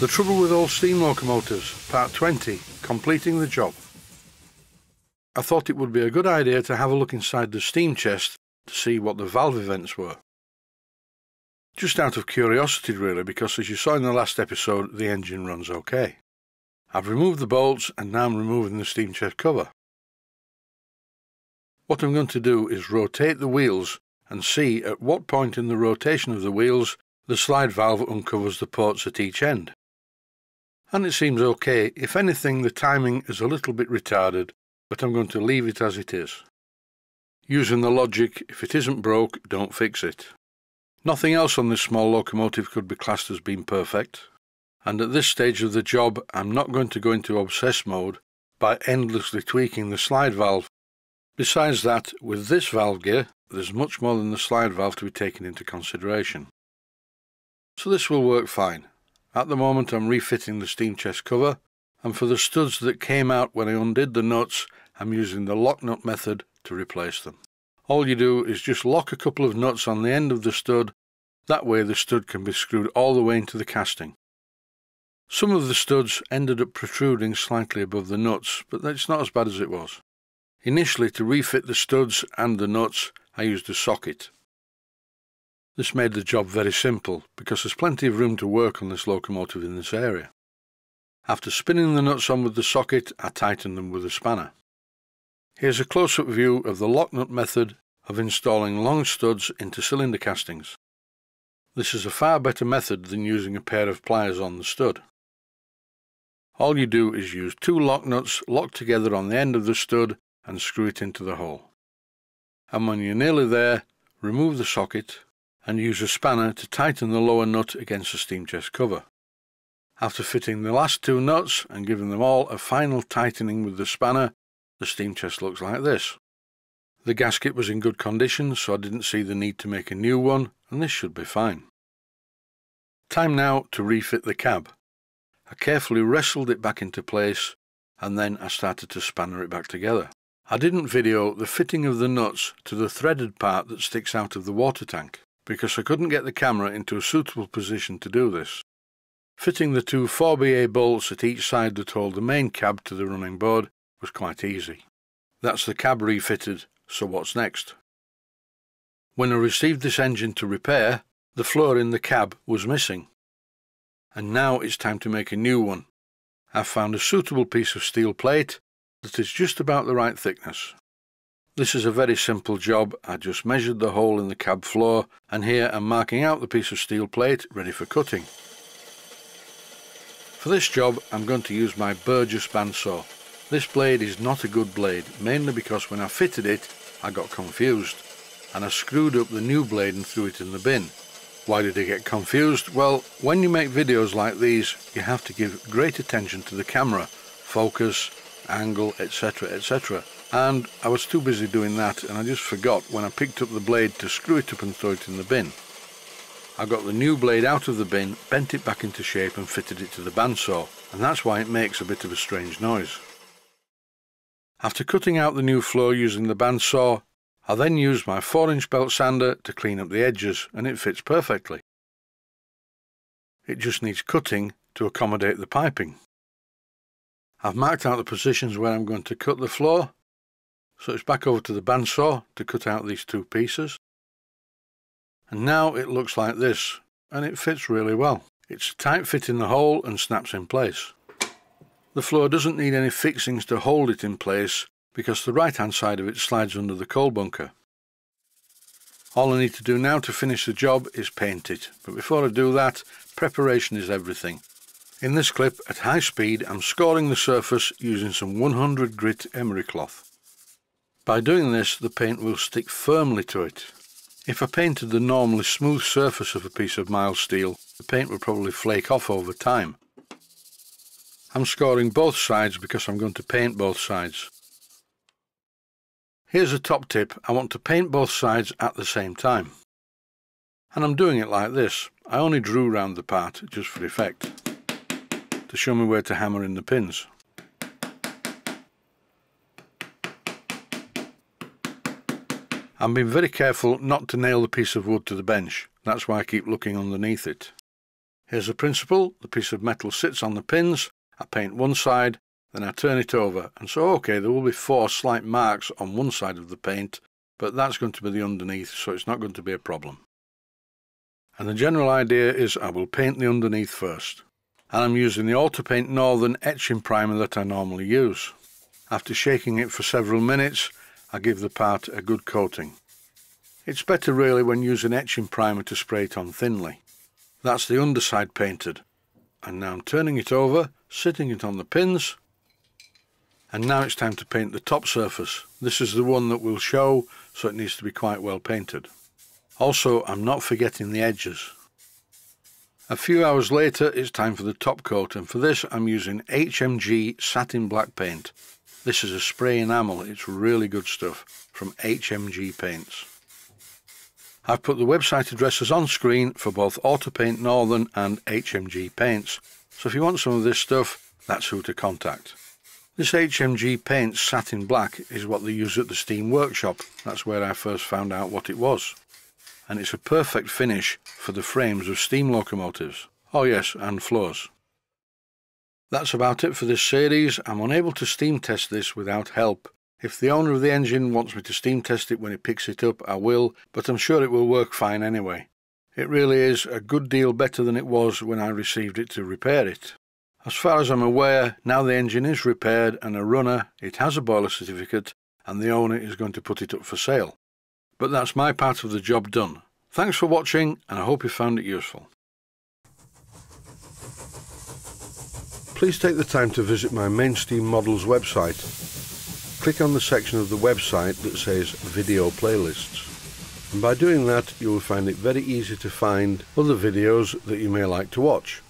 The Trouble with Old Steam Locomotives, Part 20, Completing the Job. I thought it would be a good idea to have a look inside the steam chest to see what the valve events were. Just out of curiosity really, because as you saw in the last episode, the engine runs okay. I've removed the bolts and now I'm removing the steam chest cover. What I'm going to do is rotate the wheels and see at what point in the rotation of the wheels the slide valve uncovers the ports at each end and it seems okay. If anything, the timing is a little bit retarded, but I'm going to leave it as it is. Using the logic, if it isn't broke, don't fix it. Nothing else on this small locomotive could be classed as being perfect, and at this stage of the job I'm not going to go into obsess mode by endlessly tweaking the slide valve. Besides that, with this valve gear, there's much more than the slide valve to be taken into consideration. So this will work fine. At the moment I'm refitting the steam chest cover, and for the studs that came out when I undid the nuts, I'm using the lock nut method to replace them. All you do is just lock a couple of nuts on the end of the stud, that way the stud can be screwed all the way into the casting. Some of the studs ended up protruding slightly above the nuts, but that's not as bad as it was. Initially, to refit the studs and the nuts, I used a socket. This made the job very simple because there's plenty of room to work on this locomotive in this area. After spinning the nuts on with the socket, I tightened them with a spanner. Here's a close-up view of the lock nut method of installing long studs into cylinder castings. This is a far better method than using a pair of pliers on the stud. All you do is use two lock nuts locked together on the end of the stud and screw it into the hole. And when you're nearly there, remove the socket and use a spanner to tighten the lower nut against the steam chest cover. After fitting the last two nuts and giving them all a final tightening with the spanner, the steam chest looks like this. The gasket was in good condition, so I didn't see the need to make a new one, and this should be fine. Time now to refit the cab. I carefully wrestled it back into place, and then I started to spanner it back together. I didn't video the fitting of the nuts to the threaded part that sticks out of the water tank because I couldn't get the camera into a suitable position to do this. Fitting the two 4BA bolts at each side that hold the main cab to the running board was quite easy. That's the cab refitted, so what's next? When I received this engine to repair, the floor in the cab was missing. And now it's time to make a new one. I've found a suitable piece of steel plate that is just about the right thickness. This is a very simple job. I just measured the hole in the cab floor and here I'm marking out the piece of steel plate ready for cutting. For this job I'm going to use my Burgess bandsaw. This blade is not a good blade, mainly because when I fitted it I got confused and I screwed up the new blade and threw it in the bin. Why did I get confused? Well, when you make videos like these you have to give great attention to the camera, focus, angle, etc, etc and I was too busy doing that and I just forgot when I picked up the blade to screw it up and throw it in the bin. I got the new blade out of the bin, bent it back into shape and fitted it to the bandsaw and that's why it makes a bit of a strange noise. After cutting out the new floor using the bandsaw, I then used my 4 inch belt sander to clean up the edges and it fits perfectly. It just needs cutting to accommodate the piping. I've marked out the positions where I'm going to cut the floor so it's back over to the bandsaw to cut out these two pieces. And now it looks like this, and it fits really well. It's a tight fit in the hole and snaps in place. The floor doesn't need any fixings to hold it in place because the right hand side of it slides under the coal bunker. All I need to do now to finish the job is paint it, but before I do that, preparation is everything. In this clip, at high speed, I'm scoring the surface using some 100 grit emery cloth. By doing this, the paint will stick firmly to it. If I painted the normally smooth surface of a piece of mild steel, the paint would probably flake off over time. I'm scoring both sides because I'm going to paint both sides. Here's a top tip, I want to paint both sides at the same time. And I'm doing it like this. I only drew round the part just for effect, to show me where to hammer in the pins. I'm being very careful not to nail the piece of wood to the bench. That's why I keep looking underneath it. Here's the principle. The piece of metal sits on the pins. I paint one side, then I turn it over. And so, okay, there will be four slight marks on one side of the paint, but that's going to be the underneath, so it's not going to be a problem. And the general idea is I will paint the underneath first. And I'm using the Autopaint Northern etching primer that I normally use. After shaking it for several minutes, I give the part a good coating. It's better really when using etching primer to spray it on thinly. That's the underside painted. And now I'm turning it over, sitting it on the pins, and now it's time to paint the top surface. This is the one that will show, so it needs to be quite well painted. Also, I'm not forgetting the edges. A few hours later, it's time for the top coat, and for this I'm using HMG Satin Black Paint. This is a spray enamel, it's really good stuff, from HMG Paints. I've put the website addresses on screen for both Autopaint Northern and HMG Paints, so if you want some of this stuff, that's who to contact. This HMG Paints Satin Black is what they use at the Steam Workshop, that's where I first found out what it was. And it's a perfect finish for the frames of steam locomotives. Oh yes, and floors. That's about it for this series. I'm unable to steam test this without help, if the owner of the engine wants me to steam test it when he picks it up, I will, but I'm sure it will work fine anyway. It really is a good deal better than it was when I received it to repair it. As far as I'm aware, now the engine is repaired and a runner, it has a boiler certificate, and the owner is going to put it up for sale. But that's my part of the job done. Thanks for watching, and I hope you found it useful. Please take the time to visit my Mainsteam Models website click on the section of the website that says Video Playlists. And by doing that, you will find it very easy to find other videos that you may like to watch.